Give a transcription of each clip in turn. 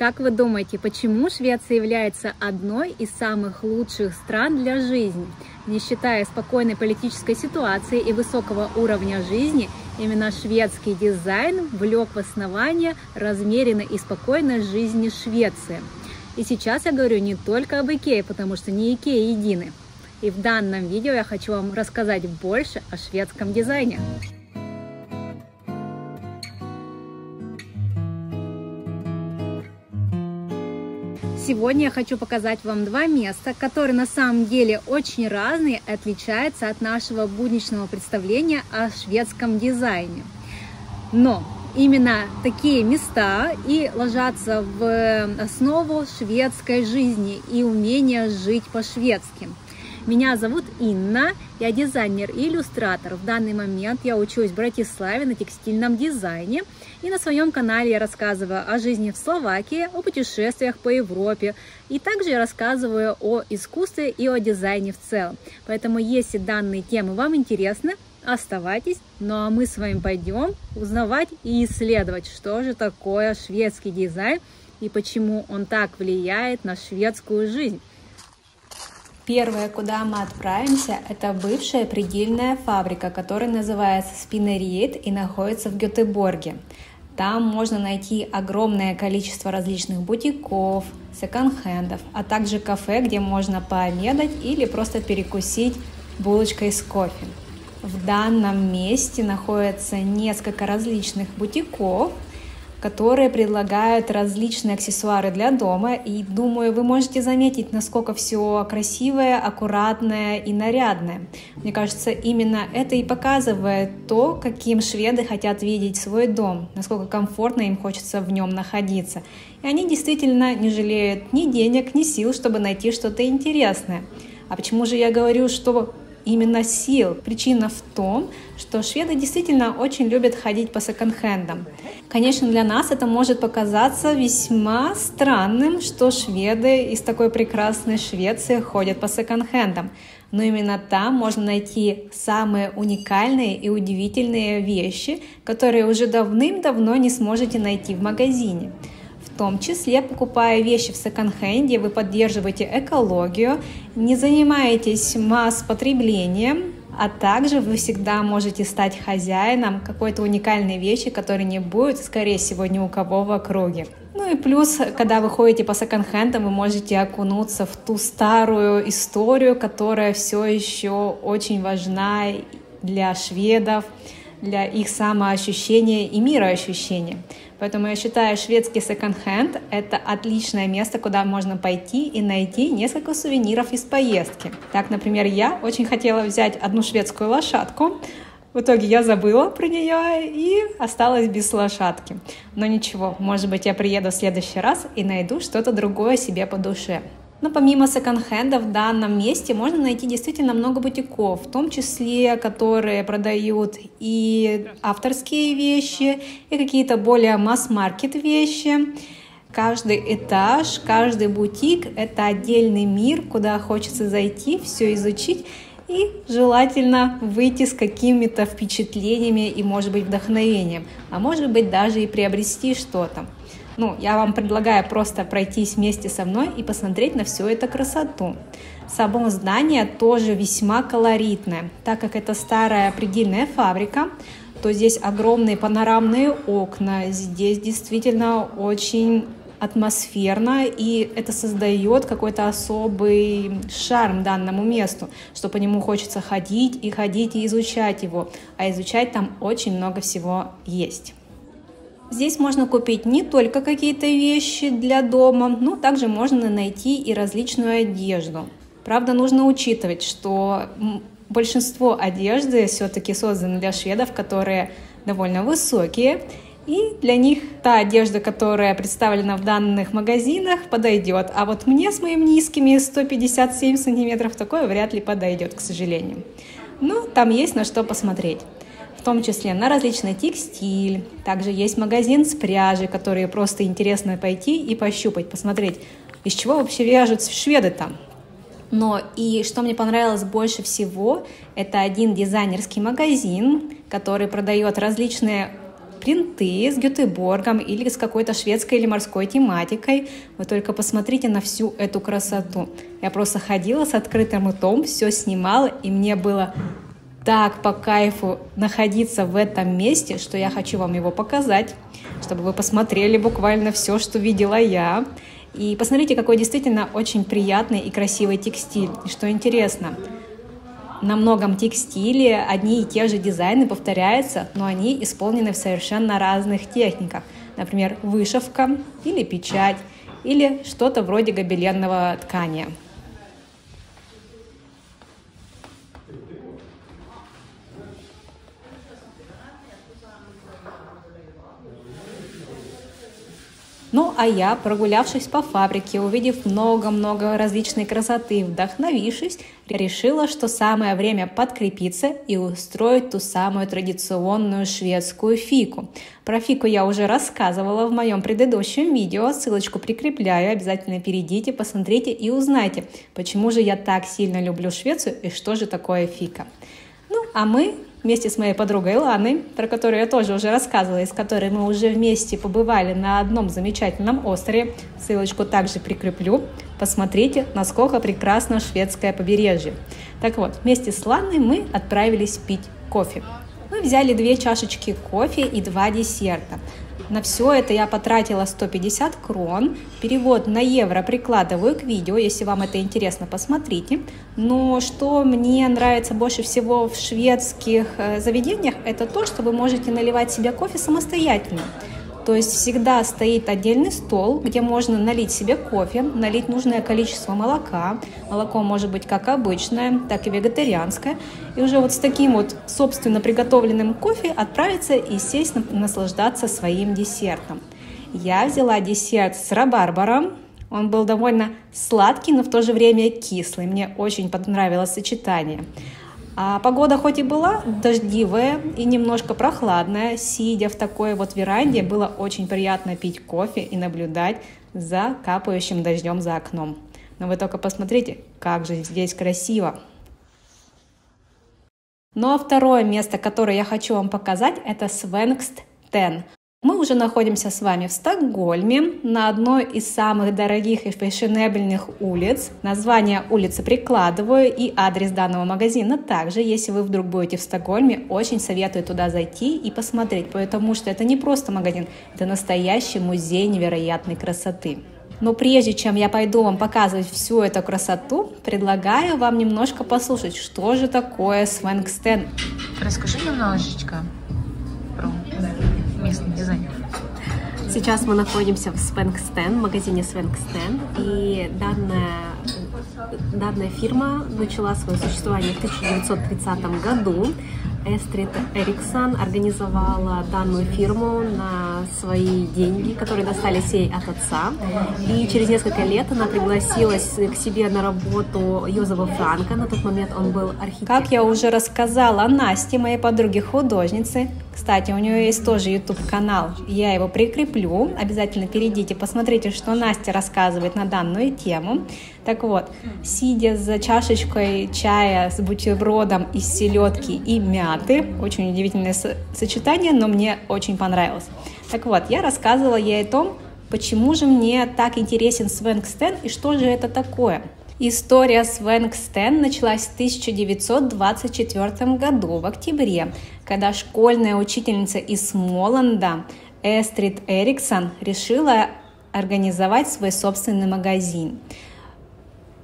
Как вы думаете, почему Швеция является одной из самых лучших стран для жизни? Не считая спокойной политической ситуации и высокого уровня жизни, именно шведский дизайн влек в основание размеренной и спокойной жизни Швеции. И сейчас я говорю не только об Икее, потому что не Икея едины. И в данном видео я хочу вам рассказать больше о шведском дизайне. Сегодня я хочу показать вам два места, которые на самом деле очень разные и отличаются от нашего будничного представления о шведском дизайне. Но именно такие места и ложатся в основу шведской жизни и умения жить по-шведски. Меня зовут Инна, я дизайнер и иллюстратор. В данный момент я учусь в Братиславе на текстильном дизайне. И на своем канале я рассказываю о жизни в Словакии, о путешествиях по Европе. И также я рассказываю о искусстве и о дизайне в целом. Поэтому если данные темы вам интересны, оставайтесь. Ну а мы с вами пойдем узнавать и исследовать, что же такое шведский дизайн и почему он так влияет на шведскую жизнь. Первое, куда мы отправимся, это бывшая предельная фабрика, которая называется Спинериет и находится в Гетеборге. Там можно найти огромное количество различных бутиков, секонд-хендов, а также кафе, где можно пообедать или просто перекусить булочкой с кофе. В данном месте находится несколько различных бутиков, которые предлагают различные аксессуары для дома. И думаю, вы можете заметить, насколько все красивое, аккуратное и нарядное. Мне кажется, именно это и показывает то, каким шведы хотят видеть свой дом, насколько комфортно им хочется в нем находиться. И они действительно не жалеют ни денег, ни сил, чтобы найти что-то интересное. А почему же я говорю, что именно сил. Причина в том, что шведы действительно очень любят ходить по секонд-хендам. Конечно, для нас это может показаться весьма странным, что шведы из такой прекрасной Швеции ходят по секонд-хендам. Но именно там можно найти самые уникальные и удивительные вещи, которые уже давным-давно не сможете найти в магазине том числе, покупая вещи в секонд-хенде, вы поддерживаете экологию, не занимаетесь масс-потреблением, а также вы всегда можете стать хозяином какой-то уникальной вещи, которой не будет, скорее всего, ни у кого в округе. Ну и плюс, когда вы ходите по секонд-хендам, вы можете окунуться в ту старую историю, которая все еще очень важна для шведов, для их самоощущения и мироощущения. Поэтому я считаю, шведский секонд-хенд — это отличное место, куда можно пойти и найти несколько сувениров из поездки. Так, например, я очень хотела взять одну шведскую лошадку, в итоге я забыла про нее и осталась без лошадки. Но ничего, может быть, я приеду в следующий раз и найду что-то другое себе по душе. Но помимо секонд-хенда в данном месте можно найти действительно много бутиков, в том числе, которые продают и авторские вещи, и какие-то более масс-маркет вещи. Каждый этаж, каждый бутик — это отдельный мир, куда хочется зайти, все изучить и желательно выйти с какими-то впечатлениями и, может быть, вдохновением, а может быть, даже и приобрести что-то. Ну, я вам предлагаю просто пройтись вместе со мной и посмотреть на всю эту красоту. Само здание тоже весьма колоритное, так как это старая предельная фабрика, то здесь огромные панорамные окна, здесь действительно очень атмосферно, и это создает какой-то особый шарм данному месту, что по нему хочется ходить и ходить и изучать его, а изучать там очень много всего есть. Здесь можно купить не только какие-то вещи для дома, но также можно найти и различную одежду. Правда, нужно учитывать, что большинство одежды все-таки созданы для шведов, которые довольно высокие, и для них та одежда, которая представлена в данных магазинах, подойдет. А вот мне с моими низкими 157 сантиметров такое вряд ли подойдет, к сожалению. Но там есть на что посмотреть в том числе на различный текстиль. Также есть магазин с пряжей, который просто интересно пойти и пощупать, посмотреть, из чего вообще вяжут шведы там. Но и что мне понравилось больше всего, это один дизайнерский магазин, который продает различные принты с Гетеборгом или с какой-то шведской или морской тематикой. Вы только посмотрите на всю эту красоту. Я просто ходила с открытым ртом, все снимала, и мне было так по кайфу находиться в этом месте, что я хочу вам его показать, чтобы вы посмотрели буквально все, что видела я. И посмотрите, какой действительно очень приятный и красивый текстиль. И что интересно, на многом текстиле одни и те же дизайны повторяются, но они исполнены в совершенно разных техниках. Например, вышивка или печать, или что-то вроде гобеленного ткания. Ну, а я, прогулявшись по фабрике, увидев много-много различной красоты, вдохновившись, решила, что самое время подкрепиться и устроить ту самую традиционную шведскую фику. Про фику я уже рассказывала в моем предыдущем видео, ссылочку прикрепляю, обязательно перейдите, посмотрите и узнайте, почему же я так сильно люблю Швецию и что же такое фика. Ну, а мы вместе с моей подругой Ланой, про которую я тоже уже рассказывала, и с которой мы уже вместе побывали на одном замечательном острове. Ссылочку также прикреплю. Посмотрите, насколько прекрасно шведское побережье. Так вот, вместе с Ланой мы отправились пить кофе. Мы взяли две чашечки кофе и два десерта. На все это я потратила 150 крон. Перевод на евро прикладываю к видео, если вам это интересно, посмотрите. Но что мне нравится больше всего в шведских э, заведениях, это то, что вы можете наливать себе кофе самостоятельно. То есть всегда стоит отдельный стол, где можно налить себе кофе, налить нужное количество молока. Молоко может быть как обычное, так и вегетарианское. И уже вот с таким вот собственно приготовленным кофе отправиться и сесть наслаждаться своим десертом. Я взяла десерт с рабарбаром, он был довольно сладкий, но в то же время кислый. Мне очень понравилось сочетание. А погода хоть и была дождливая и немножко прохладная, сидя в такой вот веранде, было очень приятно пить кофе и наблюдать за капающим дождем за окном. Но вы только посмотрите, как же здесь красиво. Ну а второе место, которое я хочу вам показать, это Свенгст Тен. Мы уже находимся с вами в Стокгольме, на одной из самых дорогих и фешенебельных улиц. Название улицы прикладываю и адрес данного магазина также. Если вы вдруг будете в Стокгольме, очень советую туда зайти и посмотреть, потому что это не просто магазин, это настоящий музей невероятной красоты. Но прежде чем я пойду вам показывать всю эту красоту, предлагаю вам немножко послушать, что же такое Свенгстен. Расскажи немножечко местный дизайн. Сейчас мы находимся в Свенгстен, в магазине Свенгстен, и данная, данная фирма начала свое существование в 1930 году. Эстрид Эриксон организовала данную фирму на свои деньги, которые достались ей от отца. И через несколько лет она пригласилась к себе на работу Йозефа Франка. На тот момент он был архитектором. Как я уже рассказала Насте, моей подруге художнице, кстати, у нее есть тоже YouTube-канал, я его прикреплю. Обязательно перейдите, посмотрите, что Настя рассказывает на данную тему. Так вот, сидя за чашечкой чая с бутербродом из селедки и мяты, очень удивительное сочетание, но мне очень понравилось. Так вот, я рассказывала ей о том, почему же мне так интересен Свенгстен и что же это такое. История Свенгстен началась в 1924 году, в октябре, когда школьная учительница из Смоланда Эстрид Эриксон решила организовать свой собственный магазин.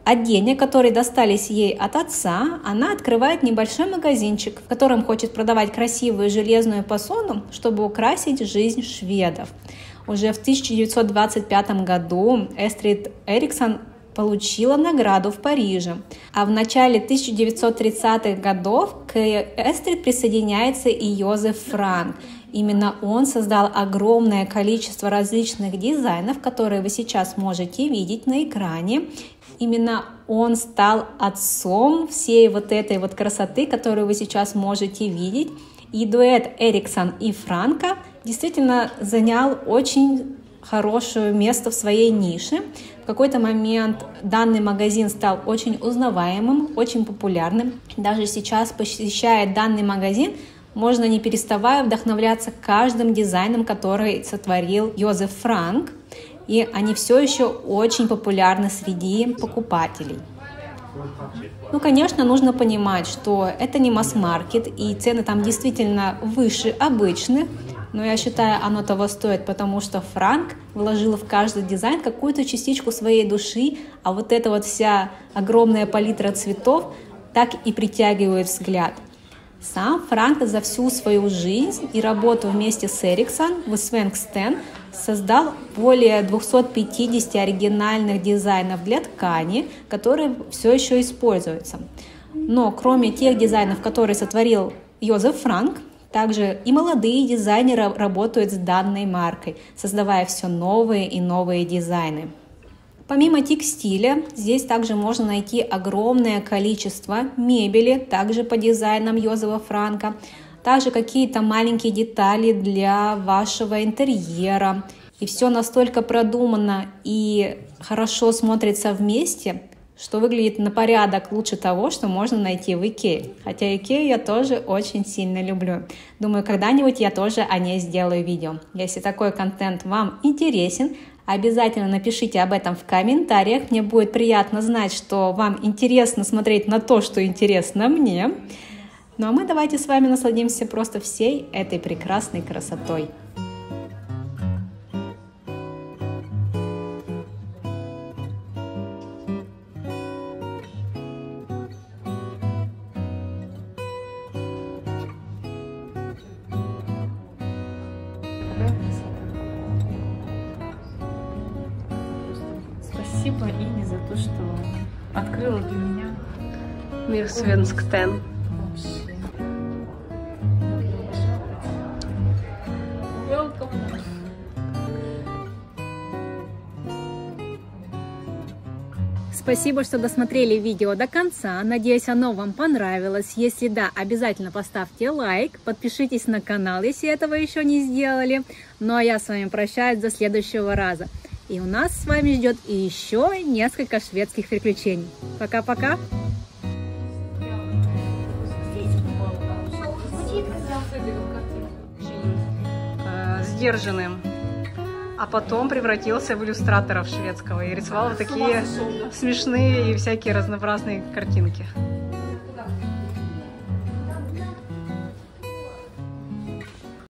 От денег, которые достались ей от отца, она открывает небольшой магазинчик, в котором хочет продавать красивую железную посуду, чтобы украсить жизнь шведов. Уже в 1925 году Эстрид Эриксон получила награду в Париже. А в начале 1930-х годов к Эстрид присоединяется и Йозеф Франк. Именно он создал огромное количество различных дизайнов, которые вы сейчас можете видеть на экране. Именно он стал отцом всей вот этой вот красоты, которую вы сейчас можете видеть. И дуэт Эриксон и Франка действительно занял очень хорошее место в своей нише. В какой-то момент данный магазин стал очень узнаваемым, очень популярным. Даже сейчас посещает данный магазин можно не переставая вдохновляться каждым дизайном, который сотворил Йозеф Франк, и они все еще очень популярны среди покупателей. Ну, конечно, нужно понимать, что это не масс-маркет, и цены там действительно выше обычных, но я считаю, оно того стоит, потому что Франк вложил в каждый дизайн какую-то частичку своей души, а вот эта вот вся огромная палитра цветов так и притягивает взгляд. Сам Франк за всю свою жизнь и работу вместе с Эриксон в Свенгстен создал более 250 оригинальных дизайнов для ткани, которые все еще используются. Но кроме тех дизайнов, которые сотворил Йозеф Франк, также и молодые дизайнеры работают с данной маркой, создавая все новые и новые дизайны. Помимо текстиля, здесь также можно найти огромное количество мебели, также по дизайнам Йозефа Франка, также какие-то маленькие детали для вашего интерьера. И все настолько продумано и хорошо смотрится вместе, что выглядит на порядок лучше того, что можно найти в Икее. Хотя Икею я тоже очень сильно люблю. Думаю, когда-нибудь я тоже о ней сделаю видео. Если такой контент вам интересен, обязательно напишите об этом в комментариях. Мне будет приятно знать, что вам интересно смотреть на то, что интересно мне. Ну а мы давайте с вами насладимся просто всей этой прекрасной красотой. Открыла для меня мир Свенскстен. Спасибо, что досмотрели видео до конца. Надеюсь, оно вам понравилось. Если да, обязательно поставьте лайк, подпишитесь на канал, если этого еще не сделали. Ну а я с вами прощаюсь до следующего раза. И у нас с вами ждет еще несколько шведских приключений. Пока-пока! Сдержанным а потом превратился в иллюстраторов шведского и рисовал вот такие смешные и всякие разнообразные картинки.